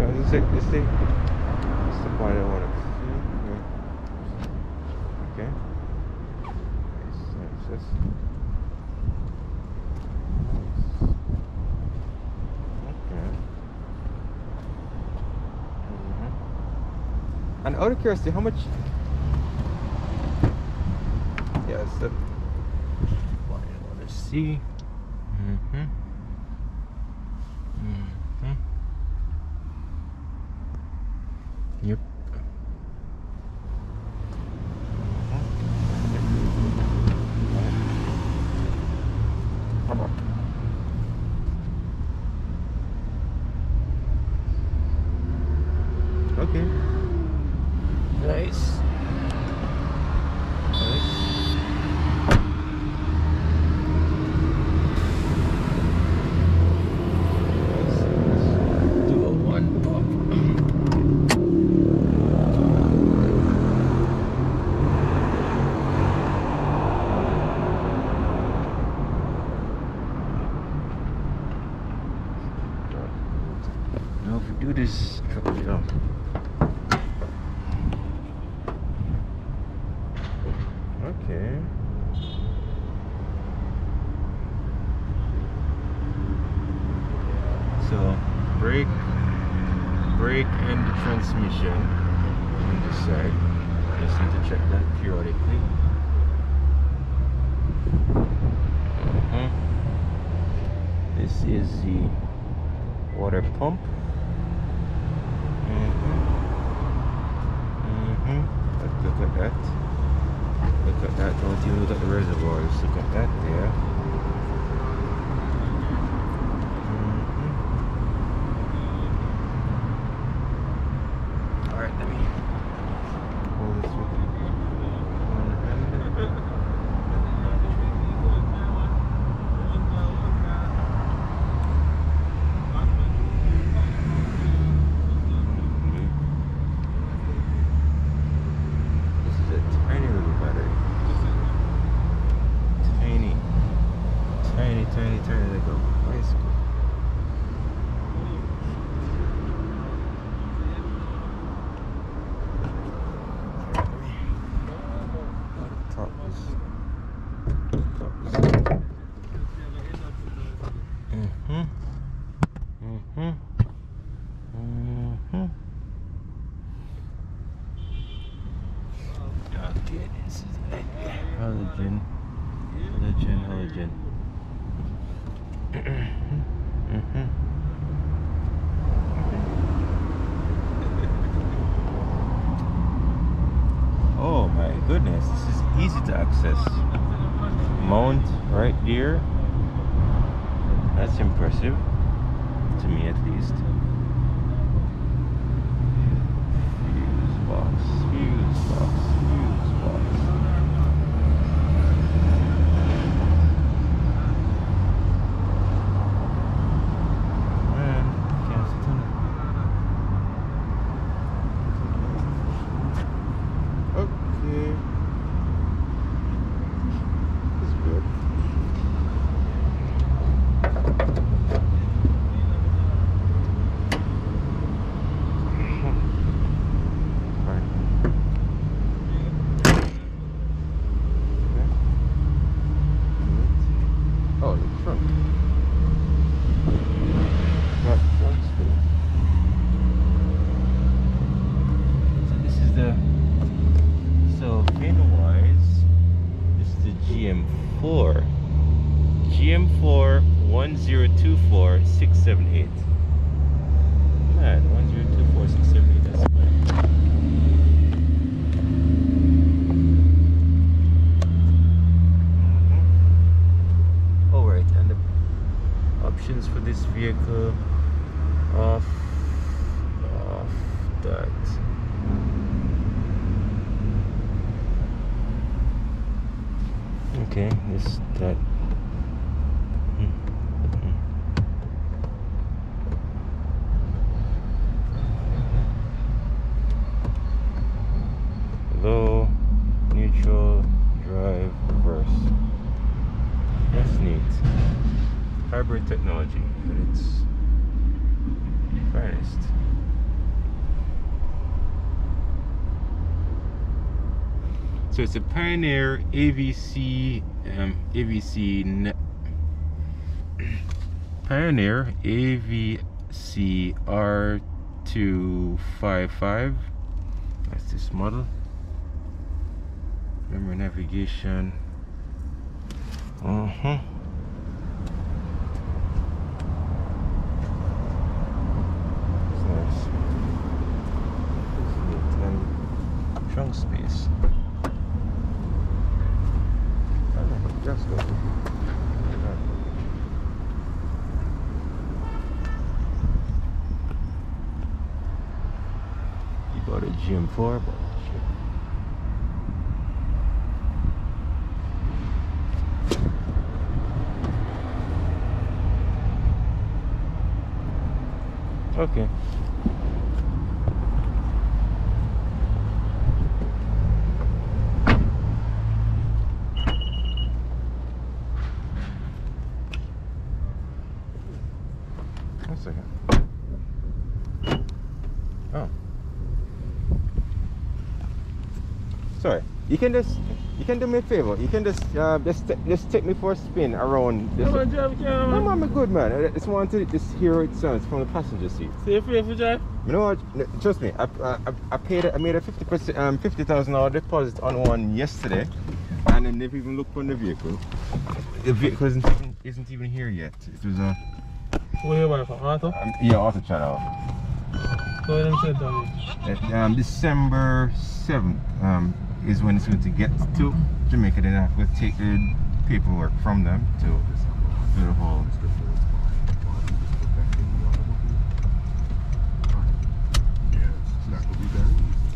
This is this thing. This is the part I want to see. Okay. Okay. And out of curiosity, how much? Yes. Yeah, want to see. Mm-hmm. Mm-hmm. Yep. Okay. Nice. Nice. Let's do a one pop. Now if we do this triple jump. Okay. So brake, brake and the transmission on this side. Just need to check that periodically. Uh-huh. This is the water pump. Mm-hmm. Mm-hmm. Look, look at that. Look at that. Don't even look at the reservoir. Look at that there. Mhm. All right, let me hold this with one hand. This is a tiny little battery. Tiny. Tiny, tiny, tiny little bicycle. Top this. Top this. Mm-hmm. Mm-hmm. Mm-hmm. Okay, this is it. Halogen. Halogen, halogen. mm-hmm. Oh my goodness, this is easy to access. Mount right there. That's To me at least. Fuse box, fuse box, fuse box. Man, can't sit on it. Okay. That's good. Right. Okay. Neat. Oh, the trunk. Got trunk space. So this is the so pin wise, this is the GM4. GM4 1024 678. Man, 1024 678, that's fine. Mhm. Oh right, and the options for vehicle off off that. Okay, this that. Hmm, hmm. Low, neutral, drive, reverse. That's neat. Hybrid technology at its finest. So it's a Pioneer AVC um, AVC Pioneer AVC R255. That's this model. Memory navigation. Uh huh. Nice. Trunk space. I don't know, just go. You bought a GM4, but. Okay. One second. Oh. Sorry. You can just you can do me a favor. You can just uh, just just take me for a spin around this. Come on, drive, come on. I'm a good man. I just want to just hear it sounds from the passenger seat. See if you drive. You know what? Trust me. I I, I- I paid. I made a fifty percent um fifty thousand dollar deposit on one yesterday, and then they've even looked on the vehicle. The vehicle isn't even, isn't even here yet. It was a Where you buy from? Auto? um, yeah auto channel. So them said. Uh, Um, December seventh um is when it's going to get to Jamaica. Then I have to take the paperwork from them to do the whole. Yes, that will be very easy.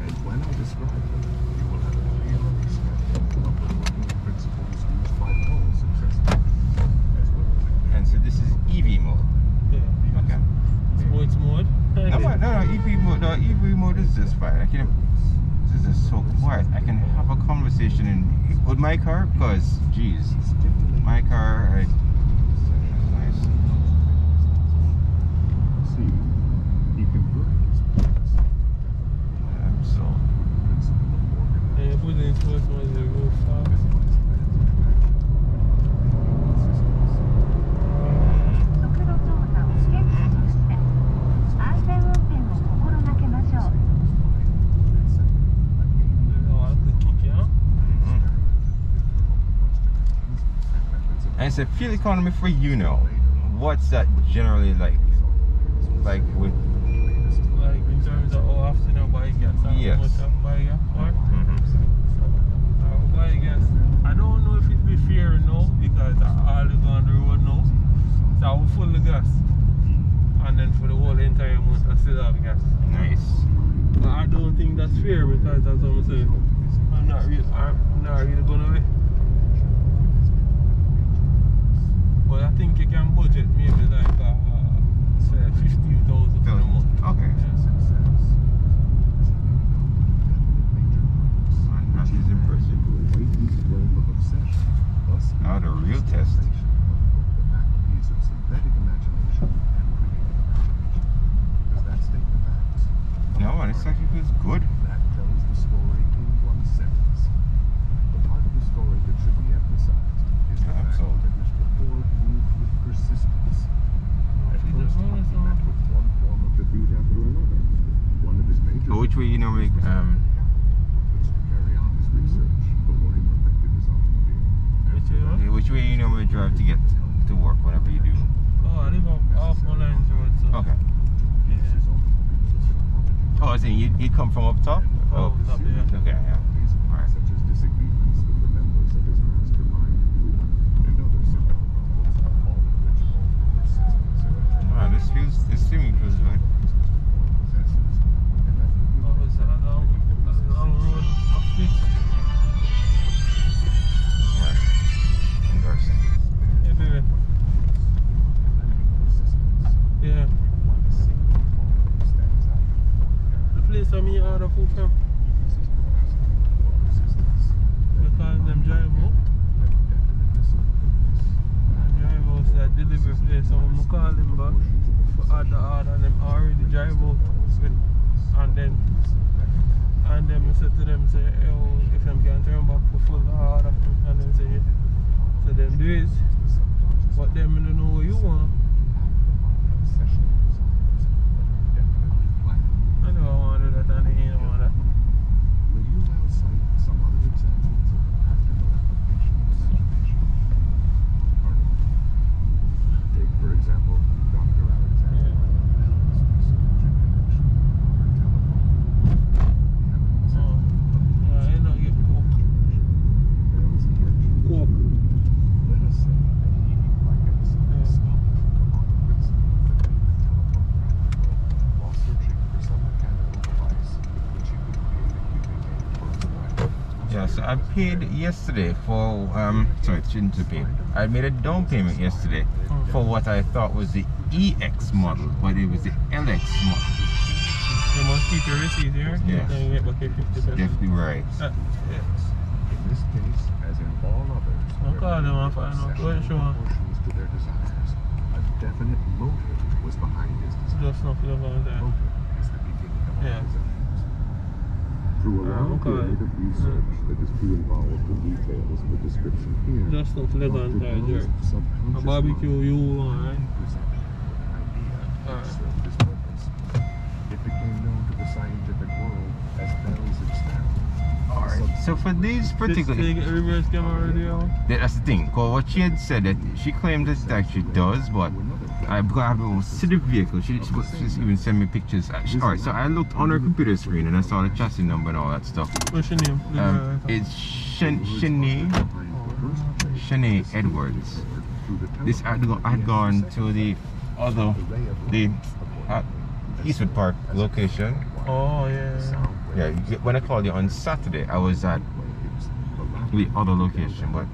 And when I describe them, you will have a clear understanding of the working principles used by all successful as well as And so this is EV mode. Yeah. Okay. Sports mode. No, no, no, EV mode. No, EV mode is just fine. I can. This is so quiet. I can have a conversation in with my car because, geez, my car. I, a fuel economy for you know. What's that generally like? Like with. Like in terms of how often I buy gas and Yes. how much I buy gas for. Mhm. I buy gas. I don't know if it be fair now because I already go on the road now. So I will full the gas. And then for the whole entire month I still have gas. Nice. But I don't think that's fair because as I'm saying, I'm not really, I'm not really gonna be. But I think you can budget maybe like uh, say fifteen thousand for the month. Okay. Man, that is impressive. Now the real test. The faculties of synthetic imagination and creative imagination. Does that state the facts? No, man, it's actually feels good. That tells the story in one sentence. The part of the story that should be emphasized is the fact Absolutely. that Mr. Ford moved with persistence. At He first, just wanted he some- met with one form of defeat after another. One of his major But which way you normally um was to carry on his research before he perfected his automobile. Which way, which way you normally drive to get to work whatever you do? Oh, I live off Mullins Road, so. Okay. Yeah. His automobile was a prodigy. Oh, I think you you come from up top. Oh, Oh, top, yeah. okay, yeah. Alright. such as disagreements with the members of his mastermind group and other simple problems, all of which call for persistence and determination. Wow, this feels this swimming feels good. Oh, it's a long, a long road of fish. Right. Endorsing. Yeah, baby. Yeah. The me order food them that call them already drive out with, and then And then I said to them, say, yo, if them can turn back for full order, and then say, so them do it. But them don't know what you want. I know I want to do that, and they ain't want that. Will you now cite some other examples of the practical application of imagination? Arnold. Take, for example, Dr. Alexander Bell's research in connection with modern telephone. The evidence Oh, yeah, I know you coke. There was a hitch. Coke. Let us say that he, like Edison, Yeah. stumbled upon the principle that made the telephone practical while searching for some mechanical device with which he could create a cubic first Yeah, so I paid yesterday for um sorry, shouldn't have paid. I made a down payment yesterday for what I thought was the EX model, but it was the LX model. You must keep your receipt here. Yeah. Then you get back your 50 pesos. Definitely right. Uh, yeah. In this case, as in all others, I'll where call them people and find out. possession Go ahead, show 'em. proportions to their desires, a definite motive was behind his desire. Just not love on that. Motive is the beginning of all Yeah. Through a Ah, long okay. period of research that is too involved for details for description here, Just not leg on Dr. that, Bell's A barbecue you want, right? presented him with an idea which Alright. served his purpose. It became known to the scientific So for these particular reverse camera radio? That- That's the thing. Cause what she had said that she claimed that it actually does, but I have to see the vehicle. She even sent me pictures. All right, so I looked on her computer screen and I saw the chassis number and all that stuff. What's your name? Um, it's Shan- Shanae Shanae Edwards. This I had I had gone to the other the uh, Eastwood Park location. Oh, yeah. Yeah, you get- when I called you on Saturday, I was at the other location, but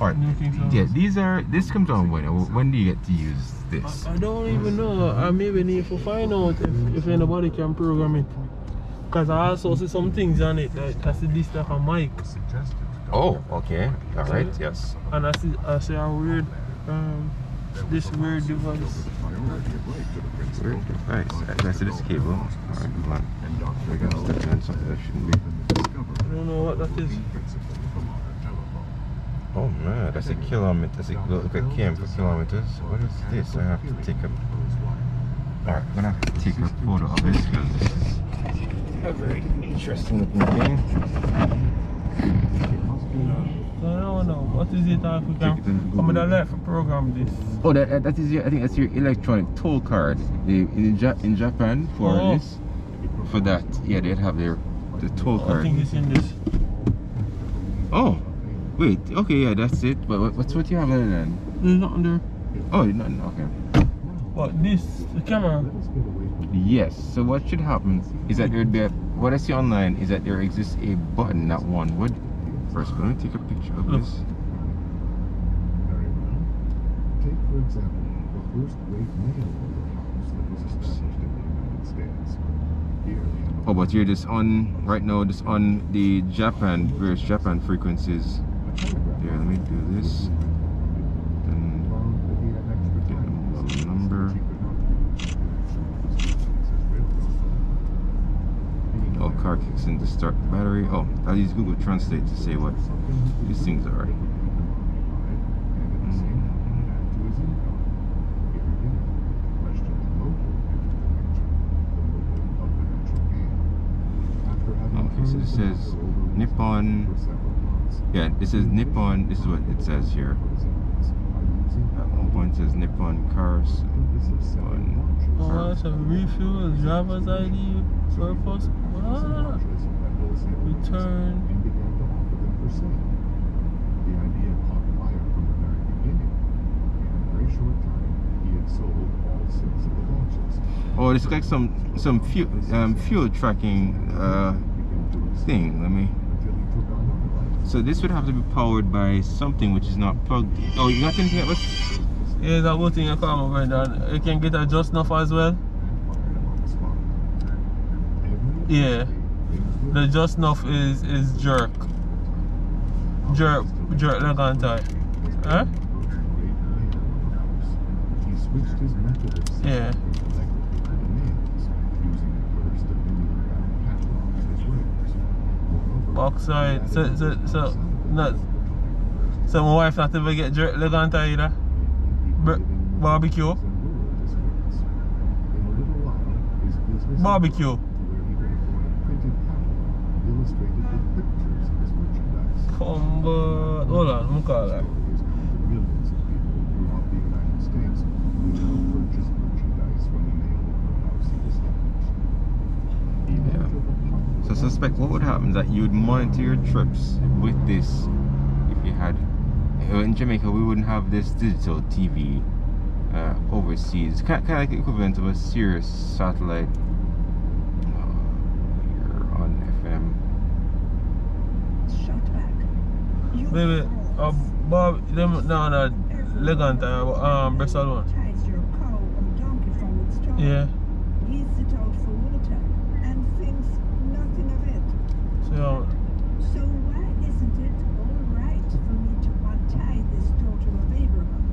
all right. New King's House. Yeah, these are. This comes on when? When do you get to use this? I, I don't even know. I maybe need to find out if, if anybody can program it. Because I also see some things on it that I see this like a mic. Oh, okay. All right. Yes. And I see I see a weird um this weird device. Weird device. I see this cable. All right, come on. We're gonna step in something that shouldn't be. I don't know what that is. principle of a modern telephone. Oh man, that's a kilometer. That's a look at cam for kilometers. What is this? I have to take a. All right, I'm gonna have to take a photo of this because this is a very interesting looking thing. I don't know. What is it that we can come with a life to program this? Oh, that, that- is your. I think that's your electronic toll card. The in, ja- in Japan for Oh. this, for that, yeah, they'd have their the toll I card. think it's in this. Oh, wait. Okay, yeah, that's it. But what, what's what you have other than? There's nothing there. Oh, no, no, okay. But this, the camera. Yes. So what should happen is that there'd be a, what I see online is that there exists a button that one would. First, let me take a picture of Look. this. Very well. Take, for example, the first great mail order house that was established in the United States. Here they have a Oh, but you're just on right now, just on the Japan various Japan frequencies. telegraph Here, let me do this. Then Found that he had extra Get time on a his hands, number. which he could not use to access his railroad. Being oh, car kicks in to start the battery. Oh, I'll use Google Translate to say what these things are. Okay, so this says Nippon. Yeah, this is Nippon. This is what it says here. At one point it says Nippon cars. Nippon Oh, cars. that's a refuel, driver's ID, purpose. What? Return. and began to offer them for sale. The idea caught fire from the very beginning. In a very short time, he had sold all six of the launches. Oh, it's like some some fuel um, fuel tracking uh, Began to expand thing. Let me. until he took on other life. So this would have to be powered by something which is not plugged. in. Oh, you got anything that was? Yeah, that one thing I call my brother. You can get a just enough as well. and fired him on the spot. Every Yeah. The just enough is is jerk. Jerk jerk leg on tie. Huh? Yeah. wares. Backside. So, so, so, not. So my wife not ever get jerk leg on tie either. Br- barbecue. Barbecue. Come, but hold on, I'm call her. Millions of people throughout the United States now purchase merchandise from the mail order house Yeah. So suspect what would happen is that you'd monitor your trips with this if you had uh, in Jamaica we wouldn't have this digital TV uh, overseas. Kind of like the equivalent of a Sirius satellite uh, here on FM. Shut back. You Baby, uh, Bob, them down at leg on tie, um, breast alone. Ties your cow or donkey from its tongue. Yeah. Leads it out for water and thinks nothing of it. So, So why isn't it all right for me to untie this daughter of Abraham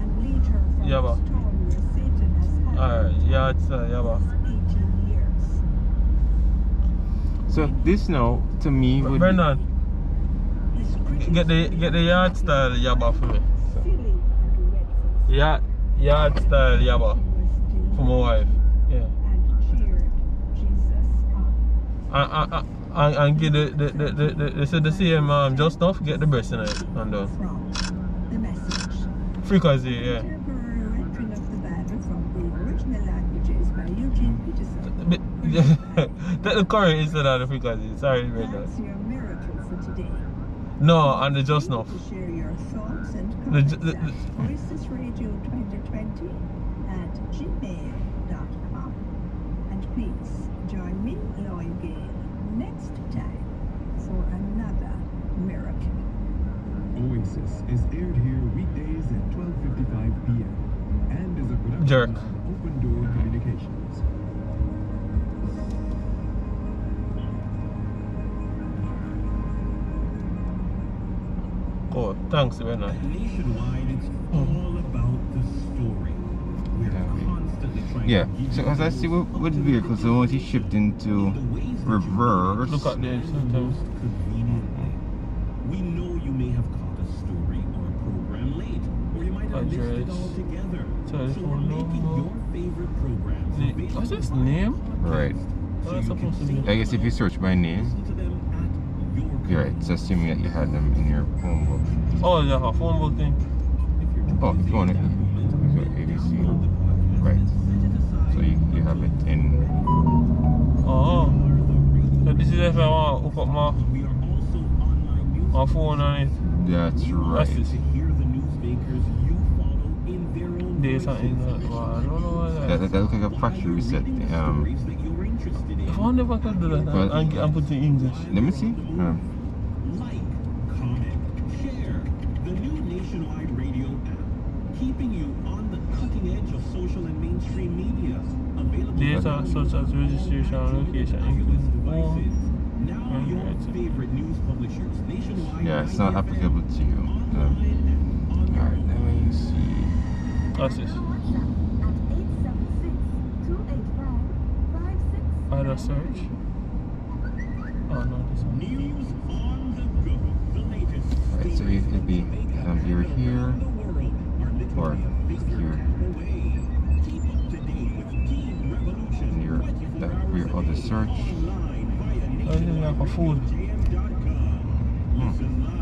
and lead her from Yeah, the but- storm where Satan has had alright, yeah, it's, uh, yeah, but. 18 years? So this now to me would be, Bernard, His critics get the get the yard style yaba for me. Yeah. Yard, style yaba for my wife. Yeah. and cheered Jesus on. And, and, and, get the, the, the, the, the, they said the same, um, just enough, get the breast in it and done. The. Frequency, yeah. Of the from the original languages by Eugene Peterson. But- Take the current instead of the frequency. Sorry. That's your miracle for today. No, and the just enough. To share your thoughts and comments j- the- at Voices Radio 2020 at gmail.com. And please join me, Lloyd Gale, next time for another miracle. Oasis is aired here weekdays at 12:55 p.m. and is a production Jerk. of Open Door Communications. Oh, thanks, Bernard. Nationwide, it's hmm. all about the story. We're Yeah. constantly trying yeah. So as I see what what is weird because once he shipped into the ways that you reverse. Look at this. sometimes. most conveniently. We know you may have caught a story or a program late, or you might have missed it Address. altogether. So Telephone we're making your favorite programs What's his on name? Right. So What's you can supposed to see be? I guess if you search by name, Listen to them at your you're right. So assuming that you had them in your phone book. Oh, yeah, a phone book thing. If you're Oh, busy if you want it, that moment, ABC. Right. and set it aside So you, you have it in. Oh. for the. So this is if I want to hook up my, We are also my phone on it. That's right. That's it. to hear the newsmakers you follow in their own There's something that, well, I don't know why That, that. that, that looks like a factory reset. Um, stories that you're interested in. If I wonder if I could do that Well- and, and put it in English. let me see. Um, Like, comment, share the new nationwide radio app, keeping you on the cutting edge of social and mainstream media. Available Data on such as registration and location, iOS including devices. home. Now and your right. favorite news publishers nationwide. yeah, it's not right here, applicable to you. Um, online and on your Alright, let me see. That's it. I search. Oh no, this one. News on the go. The latest Right, so stories it- it'd be, from um, you're here, around the world are or literally here. tap away. Keep up to date with Team Revolution. And your- 24 that- hours your a other search. online via I think like a food. nationwidejm.com.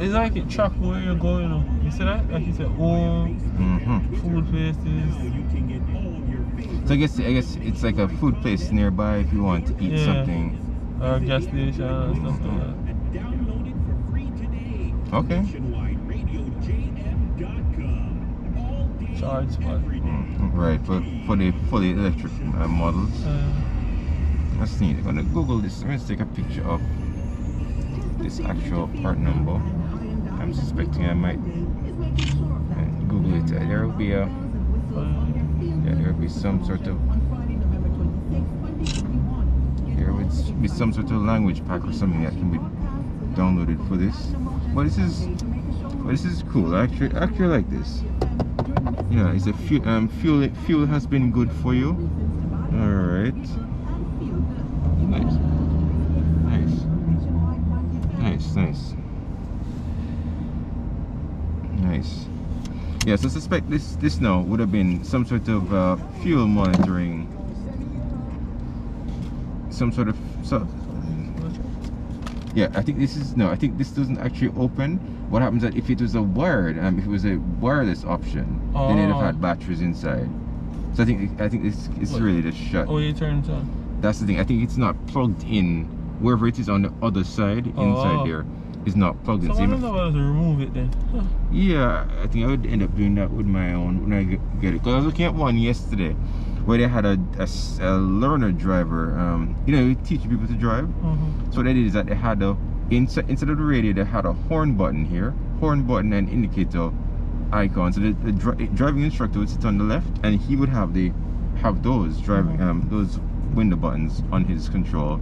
It's like it track where you're going. you know. You see that? Like you said, home, Mm-hmm. food places. You can get all your favorite So I guess I guess it's like a food place nearby if you want to eat Yeah. something. Or gas station and stuff like that. and download it for free today. Okay. All Charge spot. every day. Mhm, Right, for, for the fully electric uh, models. Uh, That's neat. I'm gonna Google this. Gonna take a picture of this actual part number. I'm suspecting I might uh, Google it. Uh, there will be a yeah, there will be some sort of there would be some sort of language pack or something that can be downloaded for this. But this is but this is cool. I actually I actually like this. Yeah, it's a fuel um fuel fuel has been good for you. Alright. Nice. Nice. Nice, nice. Yeah, so I suspect this this now would have been some sort of uh, fuel monitoring. Some sort of so yeah, I think this is no. I think this doesn't actually open. What happens that if it was a wired, um, if it was a wireless option, then it'd have Oh. had batteries inside. So I think I think this is really just shut. Oh, you turn it on. That's the thing. I think it's not plugged in. Wherever it is on the other side, Oh. inside there, is not plugged in. So I don't know how to remove it then. Huh. yeah, I think I would end up doing that with my own when I get it. Because I was looking at one yesterday where they had a learner driver. Um, you know, teaching people to drive. Mhm. So what they did is that they had a inside instead of the radio, they had a horn button here, horn button and indicator icon. So the, the dri- driving instructor would sit on the left, and he would have the have those driving Mhm. um those window buttons on his control.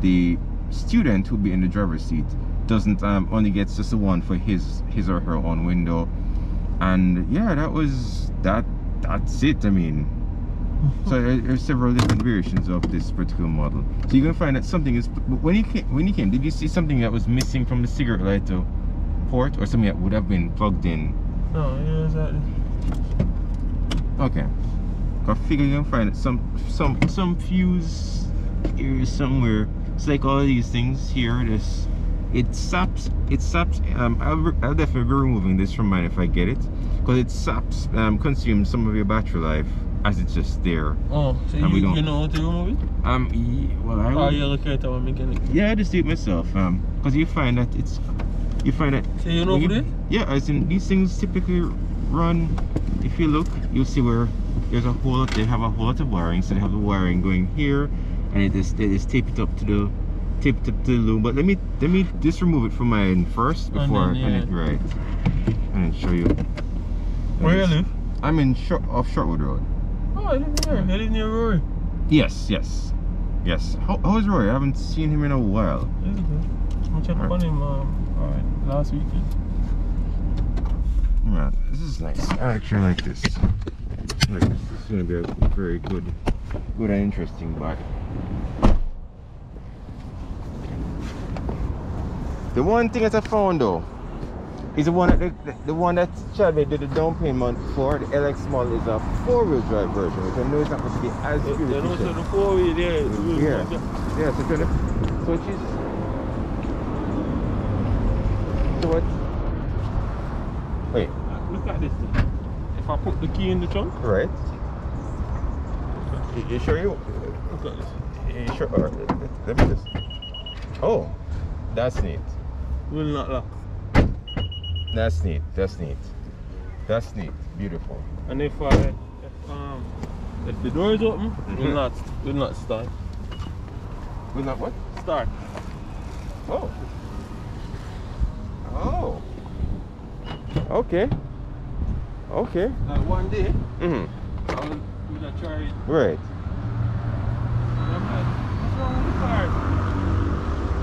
The student who'd be in the driver's seat doesn't um only gets just the one for his his or her own window. And yeah, that was that. That's it. I mean, so there, there's several different variations of this particular model. So you're gonna find that something is. When you came, when you came, did you see something that was missing from the cigarette lighter port, or something that would have been plugged in? No, yeah, exactly. Okay. I figure you can find it some some some fuse here somewhere. It's like all these things here. This it saps it saps. Um, I'll, I'll definitely be removing this from mine if I get it, because it saps um consumes some of your battery life as it's just there. Oh, so you, you know how to remove it? Um, well I. Oh, you look at our mechanic. Yeah, I just do it myself. Um, because you find that it's, you find that. So you know this? Yeah, as in these things typically run. If you look, you'll see where there's a whole lot. They have a whole lot of wiring. So they have the wiring going here, and it is they just tape it up to the, tape tip up to the loom. But let me let me just remove it from mine first And before then, and it right, and then show you. Where you live? I'm in short off Shortwood Road. Oh, I live near. I live near Rory. Yes, yes, yes. How, how's Roy? I haven't seen him in a while. He's good. I checked up on him um, alright, last weekend. Man, this is nice. I actually like this. Like this is gonna be a very good, good and interesting bike. The one thing that I found though is the one that the, the, one that Chadwick did the down payment for. The LX model is a four-wheel drive version, which I know is not going to be as Then fuel also efficient. the four wheel there. the wheel Yeah. Yeah, so of, so it is. So what? Wait, Look at this thing. If I put the key in the trunk, right? You, you sure you? look at this. You sure? Or, let me just. Oh, that's neat. Will not lock. That's neat. That's neat. That's neat. Beautiful. And if I, if, um, if the door is open, will not, will not start. Will not what? Start. Oh. Oh. Okay. Okay. Like one day, Mhm. I will, will try it. Right. And I'm like, what's wrong with the car?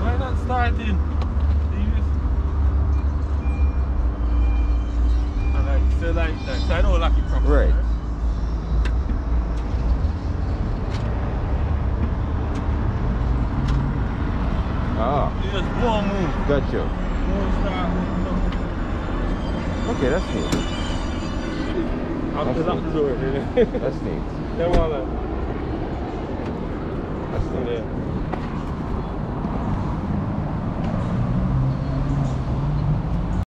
Why not starting? So like that. So I don't lock it properly. Right. Ah, You just won't move. gotcha. Okay, that's neat. I'll That's lock the neat. door. That's neat. Like, That's neat. there.